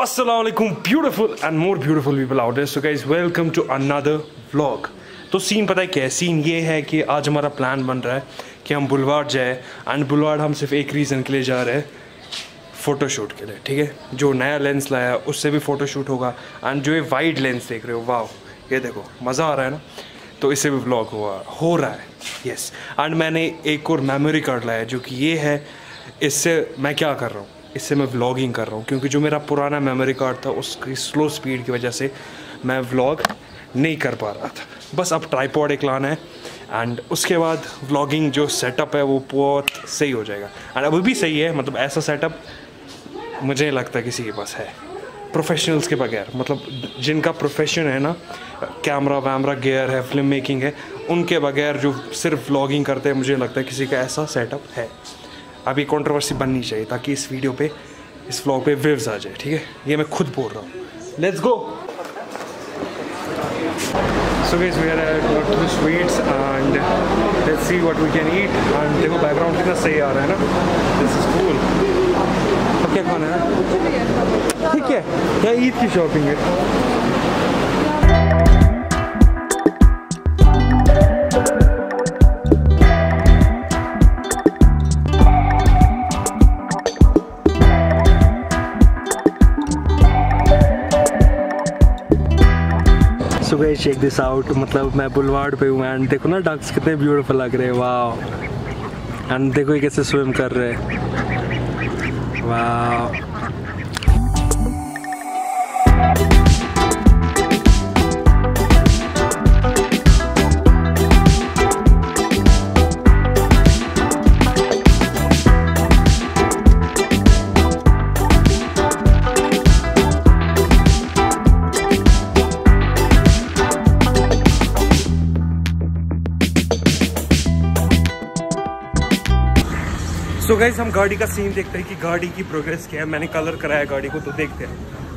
assalamu alaikum, beautiful and more beautiful people out there. So guys, welcome to another vlog. तो scene पता है क्या है? Scene ये है कि आज हमारा प्लान बन रहा है कि हम बुलवाड़ जाए एंड बुलवाड़ हम सिर्फ़ एक रीज़न के लिए जा रहे हैं फ़ोटोशूट के लिए, ठीक है? जो नया लेंस लाया है उससे भी फ़ोटोशूट होगा एंड जो ये वाइड लेंस देख रहे हो वाह ये देखो, मज़ा आ रहा है ना? तो इससे भी व्लॉग हुआ, हो रहा है यस एंड मैंने एक और मेमोरी कार्ड लाया जो कि ये है, इससे मैं क्या कर रहा हूँ? इससे मैं व्लॉगिंग कर रहा हूँ, क्योंकि जो मेरा पुराना मेमोरी कार्ड था, उसकी स्लो स्पीड की वजह से मैं व्लॉग नहीं कर पा रहा था। बस अब ट्राईपॉड एक लाना है एंड उसके बाद व्लॉगिंग जो सेटअप है, वो बहुत सही हो जाएगा। एंड अभी भी सही है मतलब ऐसा सेटअप मुझे नहीं लगता किसी के पास है। प्रोफेशनल्स के बगैर मतलब जिनका प्रोफेशन है ना कैमरा वैमरा गेयर है फ़िल्म मेकिंग है, उनके बगैर जो सिर्फ़ व्लॉगिंग करते हैं, मुझे लगता है किसी का ऐसा सेटअप है। अभी कंट्रोवर्सी बननी चाहिए ताकि इस वीडियो पे इस व्लॉग पे वेव्स आ जाए ठीक है? ये मैं खुद बोल रहा हूँ। Let's go so guys we are at two sweets and let's see what we can eat and देखो बैकग्राउंड कितना सही आ रहा है ना? दिस इज़ कूल अब क्या खाना है? ठीक है। क्या ईद की शॉपिंग है? गाइस चेक दिस आउट मतलब मैं बुलवाड़ पे हूँ एंड देखो ना डक्स कितने ब्यूटीफुल लग रहे हैं। वाह एंड देखो ये कैसे स्विम कर रहे हैं। वाह गाइस हम गाड़ी का सीन देखते हैं कि गाड़ी की प्रोग्रेस क्या है। मैंने कलर कराया गाड़ी को तो देखते हैं।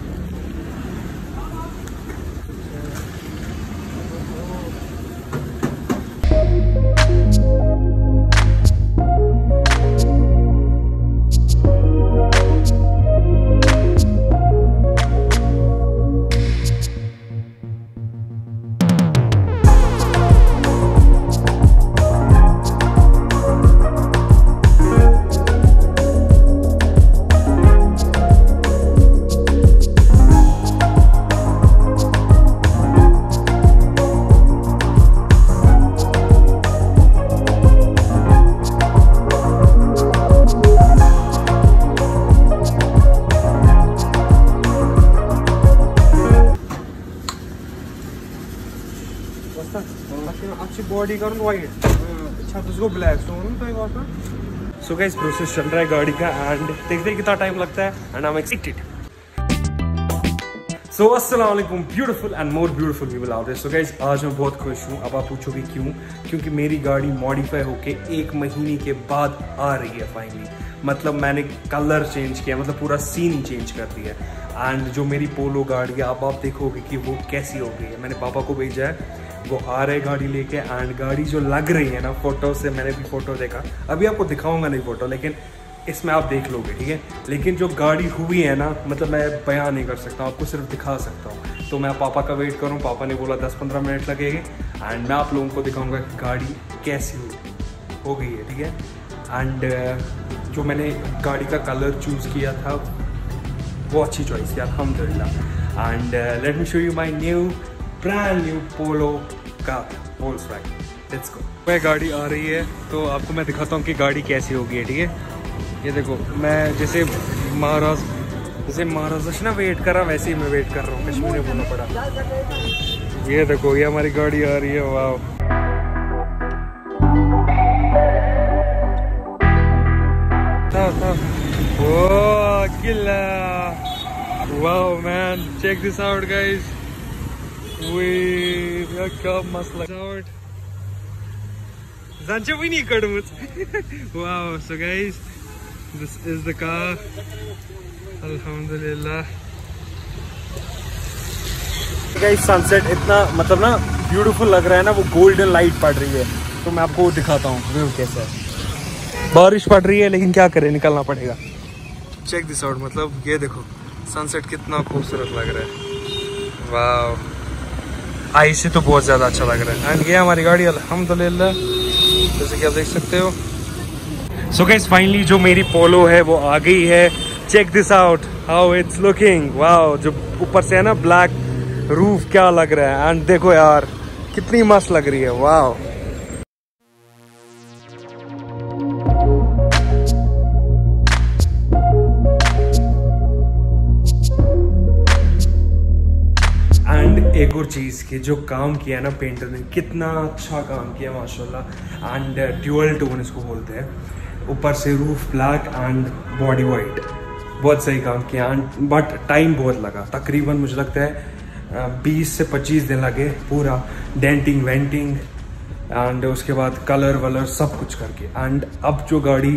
बॉडी करूँ वाइट अच्छा तुझको ब्लैक सोन तो एक सो गाइस प्रोसेस चल रहा है गाड़ी का एंड देखते हैं कितना टाइम लगता है and I am excited so अस्सलाम वालेकुम beautiful and more beautiful people out so guys आज मैं बहुत खुश हूँ। अब आप पूछोगे क्यों? क्योंकि मेरी गाड़ी मॉडिफाई होके एक महीने के बाद आ रही है फाइनली मतलब मैंने कलर चेंज किया मतलब पूरा सीन चेंज कर दिया एंड जो मेरी पोलो गाड़ी है, अब आप देखोगे कि वो कैसी हो गई है। मैंने पापा को भेजा है। वो आ रहे गाड़ी लेके एंड गाड़ी जो लग रही है ना फ़ोटो से मैंने भी फ़ोटो देखा। अभी आपको दिखाऊँगा नहीं फ़ोटो लेकिन इसमें आप देख लोगे, ठीक है? लेकिन जो गाड़ी हुई है ना मतलब मैं बयान नहीं कर सकता, आपको सिर्फ़ दिखा सकता हूँ। तो मैं पापा का वेट करूँ, पापा ने बोला दस पंद्रह मिनट लगेंगे एंड मैं आप लोगों को दिखाऊँगा कि गाड़ी कैसी हो गई, है ठीक है? एंड जो मैंने गाड़ी का कलर चूज़ किया था, वो अच्छी चॉइस थी अलहमदिल्ला and let me show you my new brand new Polo का होल्स लेट्स गो मैं गाड़ी आ रही है तो आपको मैं दिखाता हूँ कि गाड़ी कैसी होगी है ठीक है? ये देखो मैं जैसे महाराज जैसे महाराज ना वेट करा वैसे ही मैं वेट कर रहा हूँ। कश्मीर में बोलना पड़ा। ये देखो ये हमारी गाड़ी आ रही है वाह Whoa, killer! Wow, man, check this out, guys. We come must like out. Zancha we need kadumut. Wow, so guys, this is the car. Alhamdulillah. Guys sunset इतना मतलब ना ब्यूटीफुल लग रहा है ना वो गोल्डन लाइट पड़ रही है तो मैं आपको दिखाता हूँ व्यू कैसा है बारिश पड़ रही है लेकिन क्या करें निकलना पड़ेगा चेक दिस आउट मतलब ये देखो सनसेट कितना खूबसूरत लग रहा है वाह आई से तो बहुत ज़्यादा अच्छा लग रहा है। एंड ये हमारी गाड़ी, अल्हम्दुलिल्लाह। जैसे कि आप देख सकते हो। सो गाइस फाइनली जो मेरी पोलो है, वो आ गई है। Check this out how it's looking वाह जो ऊपर से है ना ब्लैक रूफ क्या लग रहा है। एंड देखो यार, कितनी मस्त लग रही है। वाओ और चीज़ के जो काम किया ना पेंटर ने, कितना अच्छा काम किया, माशाल्लाह। एंड ड्यूअल टोन इसको बोलते हैं। ऊपर से roof black and body white बहुत सही काम किया। एंड बट टाइम बहुत लगा। तकरीबन मुझे लगता है बीस से पच्चीस दिन लगे पूरा। डेंटिंग वेंटिंग एंड उसके बाद कलर वलर सब कुछ करके। एंड अब जो गाड़ी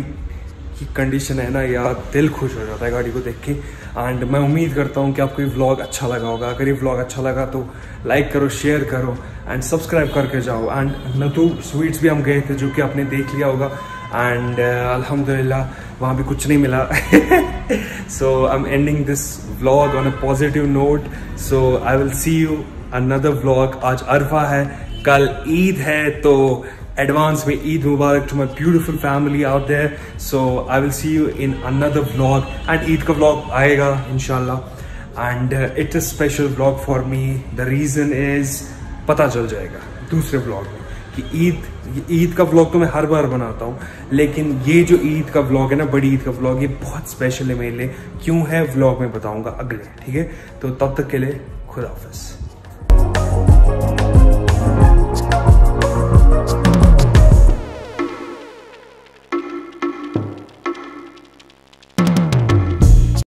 की कंडीशन है ना यार दिल खुश हो जाता है गाड़ी को देख के। एंड मैं उम्मीद करता हूँ कि आपको ये व्लॉग अच्छा लगा होगा। अगर ये व्लॉग अच्छा लगा तो लाइक करो शेयर करो एंड सब्सक्राइब करके जाओ। एंड नतू स्वीट्स भी हम गए थे जो कि आपने देख लिया होगा। एंड अल्हम्दुलिल्लाह, वहाँ भी कुछ नहीं मिला। So I am ending this vlog on a positive note so I will see you another vlog आज अरफा है। कल ईद है तो advance में Eid Mubarak to my beautiful family out there. So I will see you in another vlog and Eid का vlog आएगा inshallah. And uh, it's a special vlog for me. The reason is पता चल जाएगा दूसरे vlog में कि ईद ईद का vlog तो मैं हर बार बनाता हूँ लेकिन ये जो ईद का व्लॉग है ना बड़ी ईद का व्लॉग ये बहुत स्पेशल है मेरे लिए क्यों है व्लॉग में बताऊँगा अगले ठीक है तो तब तक के लिए खुदा हाफिज़